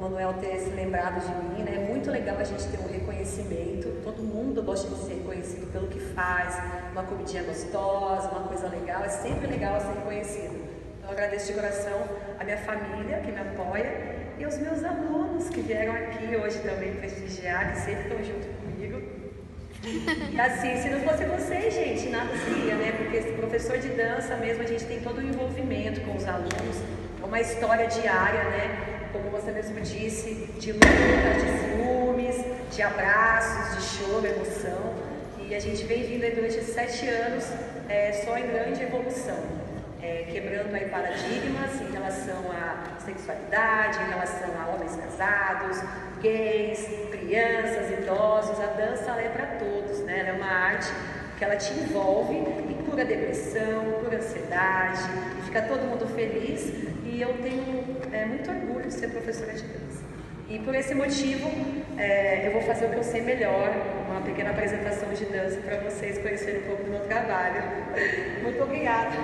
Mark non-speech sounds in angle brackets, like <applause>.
Manuel ter se lembrado de mim, né? É muito legal a gente ter um reconhecimento. Todo mundo gosta de ser reconhecido pelo que faz, uma comidinha gostosa, uma coisa legal. É sempre legal ser reconhecido. Então, eu agradeço de coração a minha família que me apoia e os meus alunos que vieram aqui hoje também prestigiar, que sempre estão junto comigo. E assim, se não fosse vocês, gente, nada seria, né? Porque esse professor de dança mesmo, a gente tem todo o envolvimento com os alunos, uma história diária, né? como você mesmo disse, de lutas, de ciúmes, de abraços, de choro, emoção. E a gente vem vindo aí durante esses sete anos é, só em grande evolução, é, quebrando aí paradigmas em relação à sexualidade, em relação a homens casados, gays, crianças, idosos. A dança é para todos, né? Ela é uma arte que ela te envolve e cura depressão, cura ansiedade, e fica todo mundo feliz. E eu tenho é, muito orgulho de ser professora de dança. E por esse motivo, é, eu vou fazer o que eu sei melhor, uma pequena apresentação de dança para vocês conhecerem um pouco do meu trabalho. <laughs> Muito obrigada.